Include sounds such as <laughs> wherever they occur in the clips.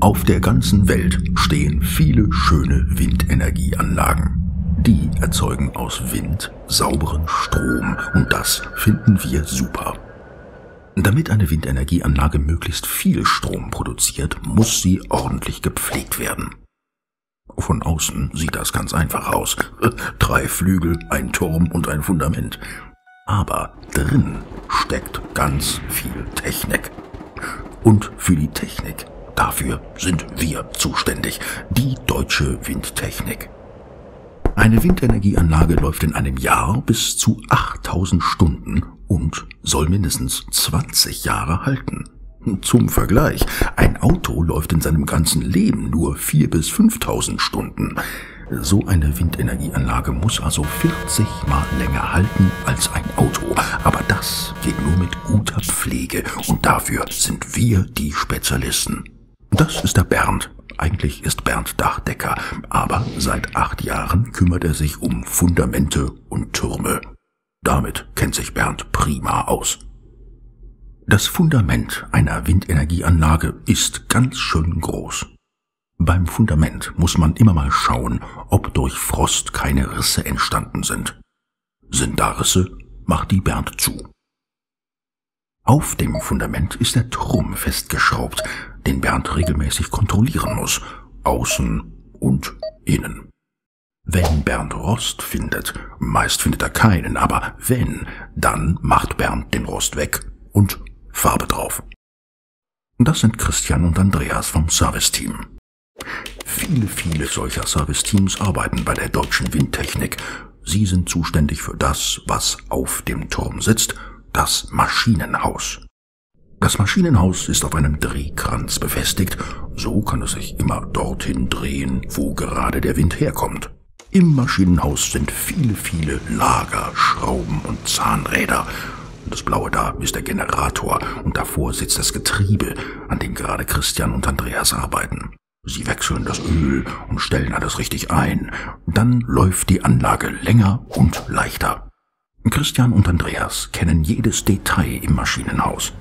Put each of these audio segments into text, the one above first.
Auf der ganzen Welt stehen viele schöne Windenergieanlagen. Die erzeugen aus Wind sauberen Strom und das finden wir super. Damit eine Windenergieanlage möglichst viel Strom produziert, muss sie ordentlich gepflegt werden. Von außen sieht das ganz einfach aus. <laughs> Drei Flügel, ein Turm und ein Fundament. Aber drin steckt ganz viel Technik. Und für die Technik, dafür sind wir zuständig, die deutsche Windtechnik. Eine Windenergieanlage läuft in einem Jahr bis zu 8000 Stunden und soll mindestens 20 Jahre halten. Zum Vergleich, ein Auto läuft in seinem ganzen Leben nur 4.000 bis 5.000 Stunden. So eine Windenergieanlage muss also 40 Mal länger halten als ein Auto. Aber das geht nur mit guter Pflege und dafür sind wir die Spezialisten. Das ist der Bernd. Eigentlich ist Bernd Dachdecker, aber seit acht Jahren kümmert er sich um Fundamente und Türme. Damit kennt sich Bernd prima aus. Das Fundament einer Windenergieanlage ist ganz schön groß. Beim Fundament muss man immer mal schauen, ob durch Frost keine Risse entstanden sind. Sind da Risse, macht die Bernd zu. Auf dem Fundament ist der Turm festgeschraubt, den Bernd regelmäßig kontrollieren muss, außen und innen. Wenn Bernd Rost findet, meist findet er keinen, aber wenn, dann macht Bernd den Rost weg und Farbe drauf. Das sind Christian und Andreas vom Serviceteam. Viele, viele solcher Serviceteams arbeiten bei der deutschen Windtechnik. Sie sind zuständig für das, was auf dem Turm sitzt, das Maschinenhaus. Das Maschinenhaus ist auf einem Drehkranz befestigt, so kann es sich immer dorthin drehen, wo gerade der Wind herkommt. Im Maschinenhaus sind viele, viele Lager, Schrauben und Zahnräder, das blaue da ist der Generator und davor sitzt das Getriebe, an dem gerade Christian und Andreas arbeiten. Sie wechseln das Öl und stellen alles richtig ein. Dann läuft die Anlage länger und leichter. Christian und Andreas kennen jedes Detail im Maschinenhaus.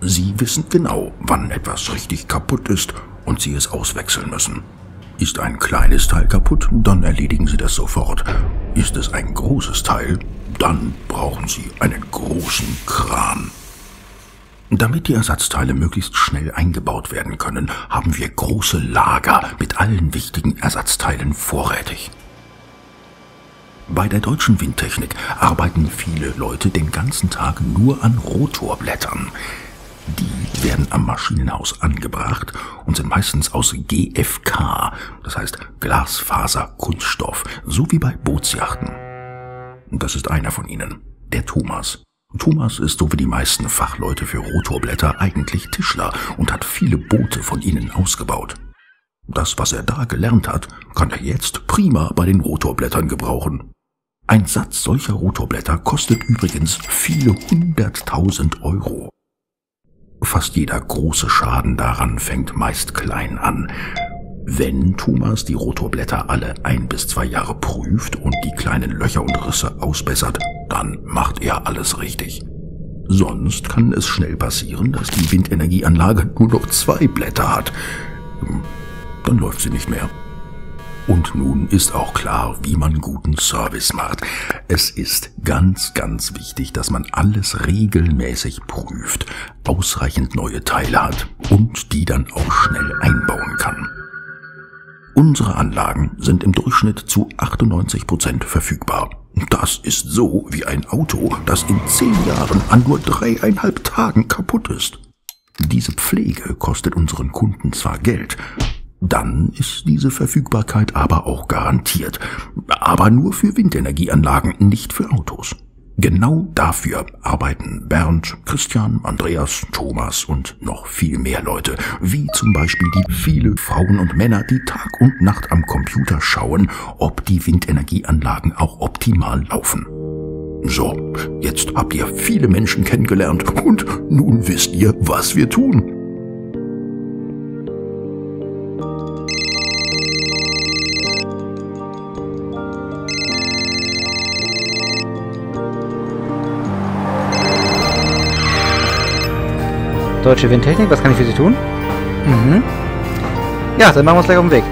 Sie wissen genau, wann etwas richtig kaputt ist und sie es auswechseln müssen. Ist ein kleines Teil kaputt, dann erledigen Sie das sofort. Ist es ein großes Teil, dann brauchen Sie einen großen Kran. Damit die Ersatzteile möglichst schnell eingebaut werden können, haben wir große Lager mit allen wichtigen Ersatzteilen vorrätig. Bei der deutschen Windtechnik arbeiten viele Leute den ganzen Tag nur an Rotorblättern. Die werden am Maschinenhaus angebracht und sind meistens aus GFK, das heißt Glasfaser Kunststoff, so wie bei Bootsjachten. Das ist einer von ihnen, der Thomas. Thomas ist so wie die meisten Fachleute für Rotorblätter eigentlich Tischler und hat viele Boote von ihnen ausgebaut. Das, was er da gelernt hat, kann er jetzt prima bei den Rotorblättern gebrauchen. Ein Satz solcher Rotorblätter kostet übrigens viele hunderttausend Euro. Fast jeder große Schaden daran fängt meist klein an. Wenn Thomas die Rotorblätter alle ein bis zwei Jahre prüft und die kleinen Löcher und Risse ausbessert, dann macht er alles richtig. Sonst kann es schnell passieren, dass die Windenergieanlage nur noch zwei Blätter hat. Dann läuft sie nicht mehr. Und nun ist auch klar, wie man guten Service macht. Es ist ganz, ganz wichtig, dass man alles regelmäßig prüft, ausreichend neue Teile hat und die dann auch schnell einbauen kann. Unsere Anlagen sind im Durchschnitt zu 98 Prozent verfügbar. Das ist so wie ein Auto, das in zehn Jahren an nur dreieinhalb Tagen kaputt ist. Diese Pflege kostet unseren Kunden zwar Geld, dann ist diese Verfügbarkeit aber auch garantiert. Aber nur für Windenergieanlagen, nicht für Autos. Genau dafür arbeiten Bernd, Christian, Andreas, Thomas und noch viel mehr Leute, wie zum Beispiel die viele Frauen und Männer, die Tag und Nacht am Computer schauen, ob die Windenergieanlagen auch optimal laufen. So, jetzt habt ihr viele Menschen kennengelernt und nun wisst ihr, was wir tun. Deutsche Windtechnik, was kann ich für Sie tun? Mhm. Ja, dann machen wir uns gleich auf den Weg.